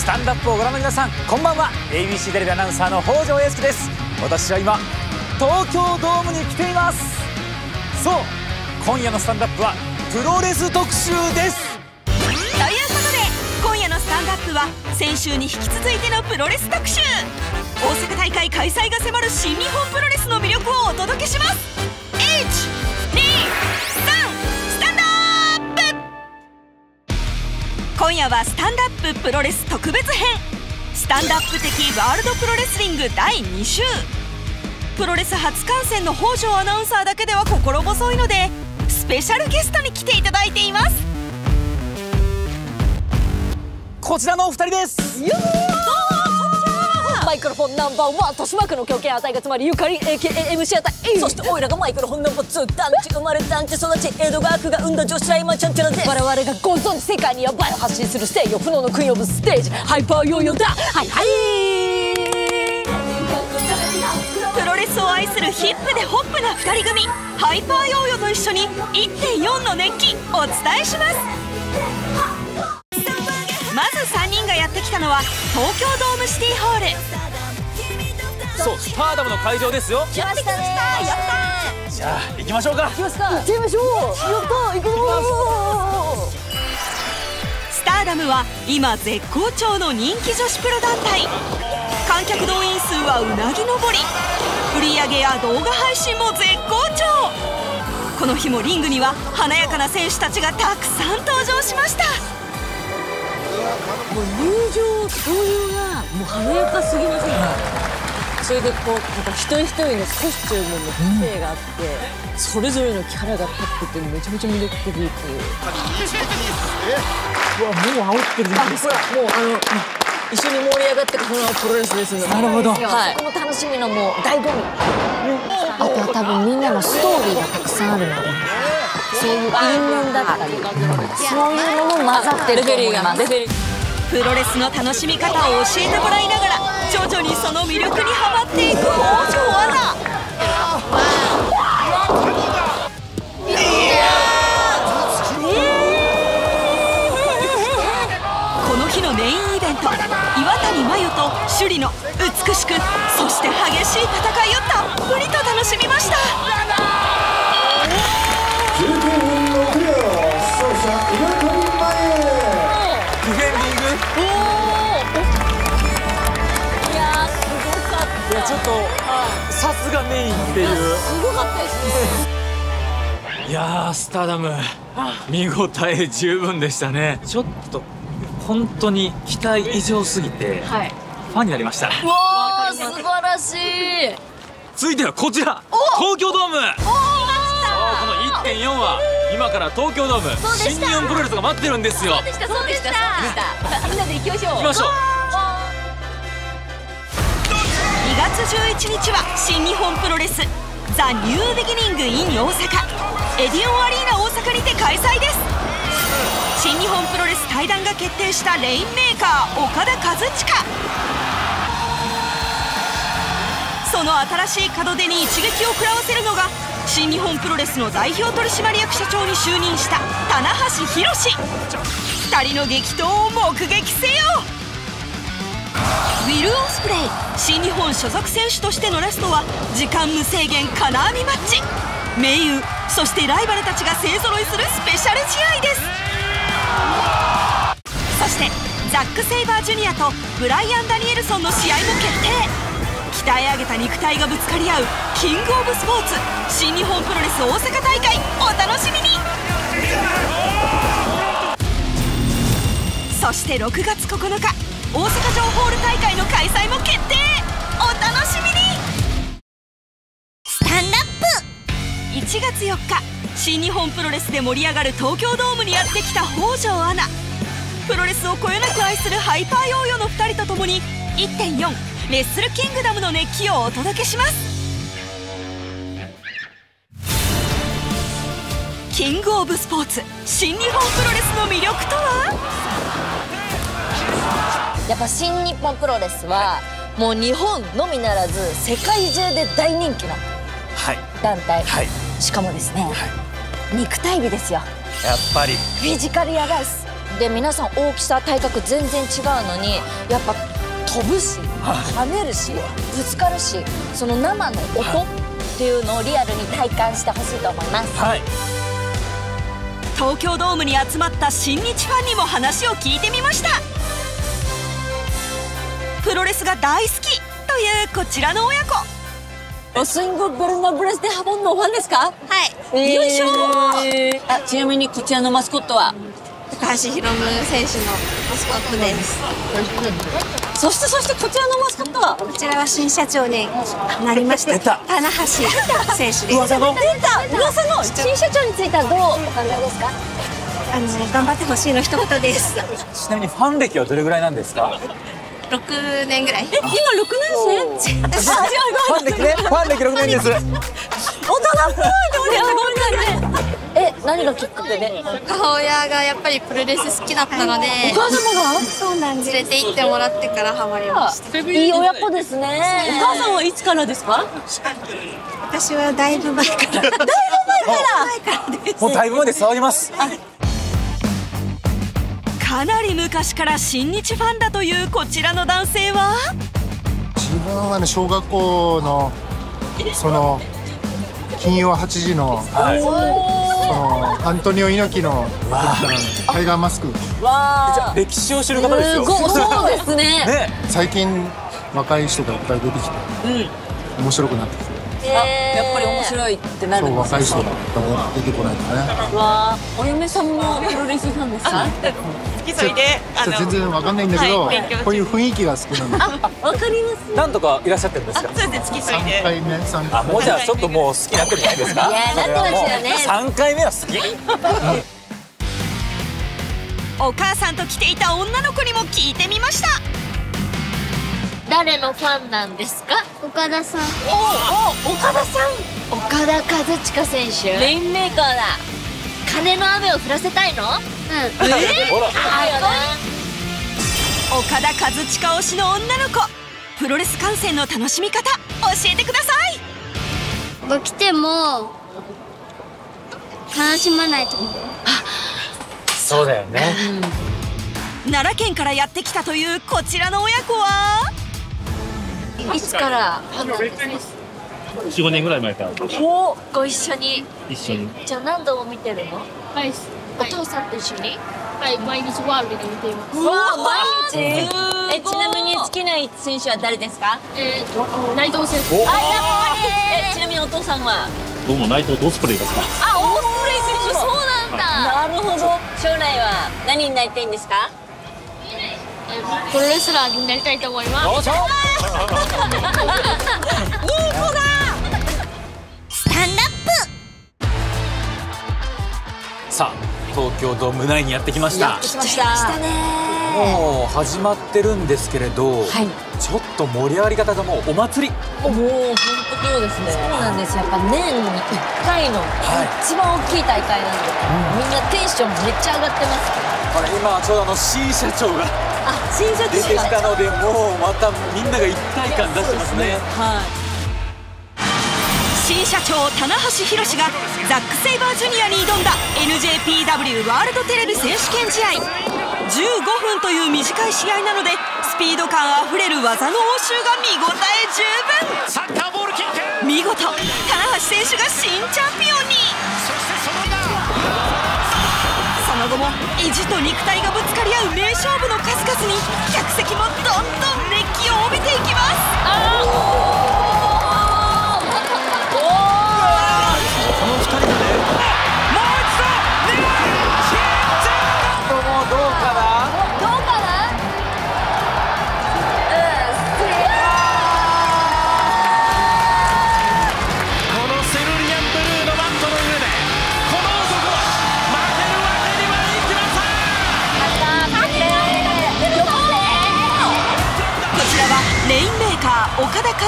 スタンダップをご覧の皆さんこんばんは。ABC テレビアナウンサーの北条英介です。私は今東京ドームに来ています。そう今夜のスタンダップはプロレス特集です。ということで今夜のスタンダップは先週に引き続いてのプロレス特集。大阪大会開催が迫る新日本プロレスの魅力をお届けします。今夜はスタンダッププロレス特別編。スタンダップ的ワールドプロレスリング第2週。プロレス初観戦の北条アナウンサーだけでは心細いのでスペシャルゲストに来ていただいています。こちらのお二人ですマイクロフォンナンバーワン豊島区の狂犬あたいがつまりゆかり AKAMC あたい。そしてオイラがマイクロフォンナンバーツー団地生まれ団地育ち江戸川区が生んだ女子ライマーちゃんちゃらで我々がご存知世界にヤバいを発信する制御不能のクイーンオブステージハイパーヨーヨーだ。はいはい。プロレスを愛するヒップでホップな2人組ハイパーヨーヨーと一緒に1.4の熱気お伝えします。まず3人がやってきたのは東京ドームシティホール。そうスターダムの会場ですよ。来ましたね。じゃあ行きましょうか。行きますか。行ってみましょう。やった行くぞスターダムは今絶好調の人気女子プロ団体。観客動員数はうなぎ登り。売り上げや動画配信も絶好調。この日もリングには華やかな選手たちがたくさん登場しましたもう入場登場がもう華やかすぎませんか、それでこうなんか一人一人のコスチュームの個性があって、それぞれのキャラが立っててめちゃめちゃ魅力的っていう。うわもう煽ってるあほらもうあの一緒に盛り上がってるこのプロレスですなるほど。はい、この楽しみのもう醍醐味。あとは多分みんなのストーリーがたくさんあるのでそういう因縁だったりそういうのも混ざってると思いますプロレスの楽しみ方を教えてもらいながら徐々にその魅力にはまっていく北条アナ。この日のメインイベント岩谷真由と首里の美しくそして激しい戦いをたっぷりと楽しみました。とさすがメインっていう。すごかったですね。いやースターダム。見応え十分でしたね。ちょっと本当に期待以上すぎてはい。ファンになりました。わー素晴らしい。続いてはこちら。東京ドーム。そうこの1.4は今から東京ドーム。新日本プロレスが待ってるんですよ。そうでしたそうでしたみんなで行きましょう。行きましょう月11日は新日本プロレスザ・ニュービギニング in 大阪。エディオンアリーナ大阪にて開催です。新日本プロレス対談が決定したレインメーカー岡田和親。その新しい門出に一撃を食らわせるのが新日本プロレスの代表取締役社長に就任した棚橋宏。2人の激闘を目撃せよ。ウィル・オスプレイ新日本所属選手としてのラストは時間無制限金網マッチ。盟友そしてライバルたちが勢ぞろいするスペシャル試合です。そしてザック・セイバージュニアとブライアン・ダニエルソンの試合も決定。鍛え上げた肉体がぶつかり合うキングオブスポーツ新日本プロレス大阪大会。お楽しみに。そして6月9日大阪城ホール大会の開催も決定。お楽しみに。スタンダップ。1月4日新日本プロレスで盛り上がる東京ドームにやってきた北条アナ。プロレスをこよなく愛するハイパーヨーヨーの2人と共に1.4レッスルキングダムの熱気をお届けします。キングオブスポーツ新日本プロレスの魅力とは？やっぱ新日本プロレスはもう日本のみならず世界中で大人気のはい。団体、はい。しかもですね、肉体美ですよ。やっぱり。フィジカルやばいっす。で皆さん大きさ体格全然違うのにやっぱ飛ぶし跳ねるしぶつかるしその生の音っていうのをリアルに体感してほしいと思います。はい。東京ドームに集まった新日ファンにも話を聞いてみましたプロレスが大好きというこちらの親子。おスイングベルナブレスでハボンのファンですか？はい、よいしょ。あちなみにこちらのマスコットは？高橋宏夢選手のマスコットです。そしてそしてこちらのマスコットは？こちらは新社長になりました。棚橋選手です。噂の。出た。噂の新社長についてはどうお考えですか？あの頑張ってほしいの一言です。ちなみにファン歴はどれぐらいなんですか？六年ぐらい。今六年生？あ違うファン歴ねファン歴6年です。大人っぽいでもねえ何がきっかけで？母親がやっぱりプロレス好きだったので、お母様が？そうなん連れて行ってもらってからハマりました。いい親子ですね。お母さんはいつからですか？私はだいぶ前から。だいぶ前から。もうだいぶまで触りますかなり昔から新日ファンだというこちらの男性は？自分はね小学校のその金曜8時のはい。そのアントニオ猪木のタイガーマスク。歴史を知る方ですよ。すごい。そうですね。ね。最近若い人がいっぱい出てきて、面白くなってきて。あやっぱり面白いってなるそうんです若い人が出てこないとね。わあお嫁さんもプロレスファンですか急いで全然わかんないんだけど、こういう雰囲気が好きなんだわかります何とかいらっしゃってるんですか？そうです付き添い3回目3あ回もうじゃあちょっともう好きになってるんじゃないですか？いやなってますよね。3回目は好き。お母さんと来ていた女の子にも聞いてみました誰のファンなんですか？岡田さん。おお岡田さん。岡田和親選手。レインメーカーだ。金の雨を降らせたいの？うん。ほら。岡田和親推しの女の子。プロレス観戦の楽しみ方教えてください。ど来ても悲しまないとそうだよね。奈良県からやってきたというこちらの親子は？いつから？45年ぐらい前から。おご一緒に。一緒に。じゃあ何度も見てるの？はい、お父さんと一緒に？はい、毎日ワールドで見ています。うわ毎日えちなみに好きな選手は誰ですか？えー、内藤選手。あやっぱり。えちなみにお父さんは？僕も内藤ドスプレイが好き。あオースプレイ選手そうなんだ。なるほど。将来は何になりたいんですか？えープロレスラーになりたいと思います。よいしょスタンダッさあ東京ドーム内にやってきました。来ました。もう始まってるんですけれど、はい。ちょっと盛り上がり方がもうお祭り。もう本当そうですね。そうなんです。やっぱ年に1回の一番大きい大会なんで、みんなテンションめっちゃ上がってます。これ今ちょうどあの新社長があ新社出てきたのでもうまたみんなが一体感出してますね。はい。新社長棚橋宏がザック・セイバージュニアに挑んだ NJPW ワールドテレビ選手権試合。15分という短い試合なのでスピード感あふれる技の応酬が見応え十分。サッカーボールキック。見事棚橋選手が新チャンピオンに意地と肉体がぶつかり合う名勝負の数々に客席もどんどん熱気を帯びていきます。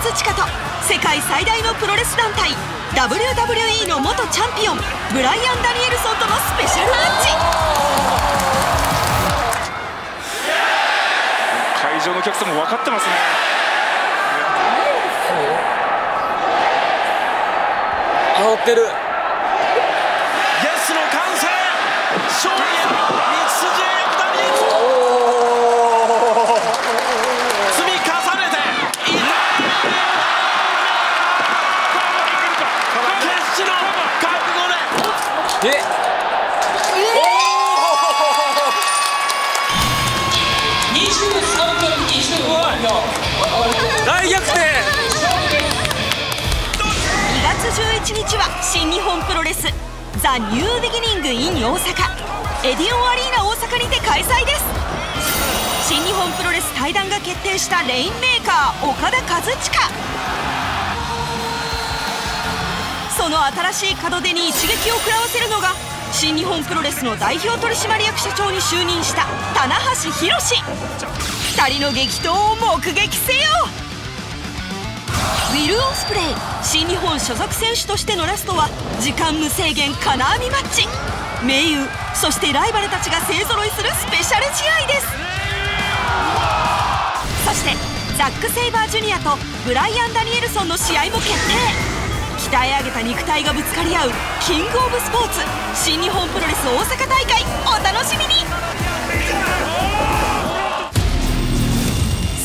ー岡田和親と世界最大のプロレス団体 WWE の元チャンピオンブライアン・ダニエルソンとのスペシャルマッチ。会場のお客さんも分かってますね。煽ってる新日本プロレスザ・ニュービギニング in 大阪。エディオンアリーナ大阪にて開催です。新日本プロレス対談が決定したレインメーカー岡田和親。その新しい門出に一撃を食らわせるのが新日本プロレスの代表取締役社長に就任した棚橋宏。2人の激闘を目撃せよ。ウィル・オスプレイ。新日本所属選手としてのラストは時間無制限金網マッチ。盟友そしてライバルたちが勢ぞろいするスペシャル試合です。そしてザック・セイバージュニアとブライアン・ダニエルソンの試合も決定。鍛え上げた肉体がぶつかり合うキングオブスポーツ新日本プロレス大阪大会お楽しみに。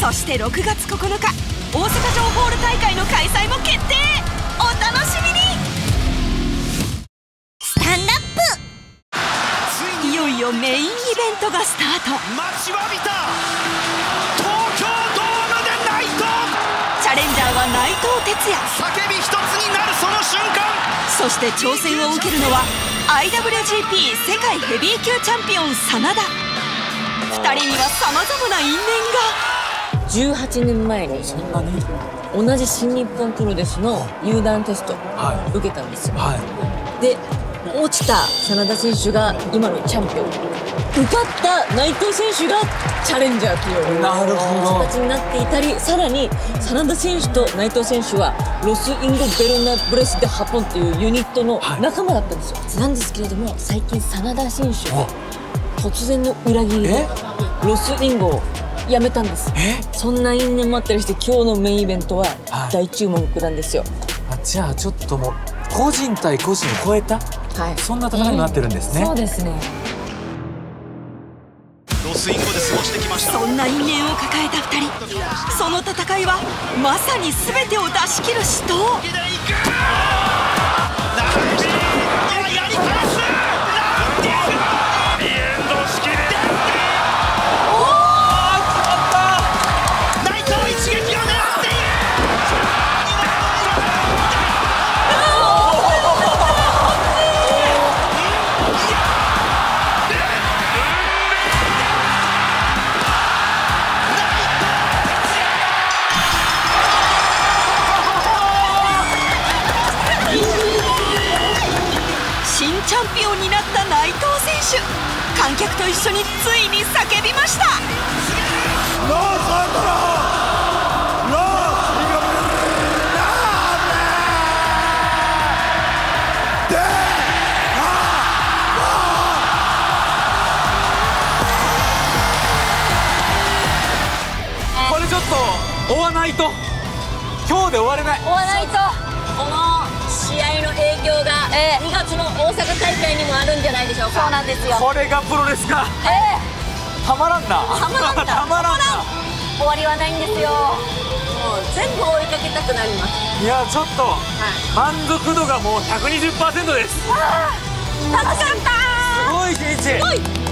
そして6月9日大阪城ホール大会の開催も決定。お楽しみに。スタンダップ。いよいよメインイベントがスタート。待ちわびた。東京ドームでナイトチャレンジャーは内藤哲也。叫び一つになるその瞬間。そして挑戦を受けるのは IWGP 世界ヘビー級チャンピオン真田。2人にはさまざまな因縁が18年前に同じ新日本プロレスの入団テスト受けたんですよ、はい、で落ちた真田選手が今のチャンピオン。受かった内藤選手がチャレンジャーという形になっていたりさらに真田選手と内藤選手はロス・インゴベルナブレス・デ・ハポンっていうユニットの仲間だったんですよ、はい、なんですけれども最近真田選手が突然の裏切りでロス・インゴをやめたんです。そんな因縁もあったりして今日のメインイベントは大注目なんですよ、はい、あじゃあちょっともう個人対個人を超えた、はい、そんな戦いになってるんですね、そうですね。ロスインゴで過ごしてきました。そんな因縁を抱えた2人。その戦いはまさに全てを出し切る死闘チャンピオンになった内藤選手。観客と一緒についに叫びました。これちょっと追わないと。今日で終われない。追わないと影響が、えー、2月の大阪大会にもあるんじゃないでしょうか。そうなんですよ。これがプロレスか？えー、たまらんな。たまらんなたまらんな。終わりはないんですよ。もう全部追いかけたくなります。いやちょっと、はい、満足度がもう120%です。楽しかったすごい一日すごい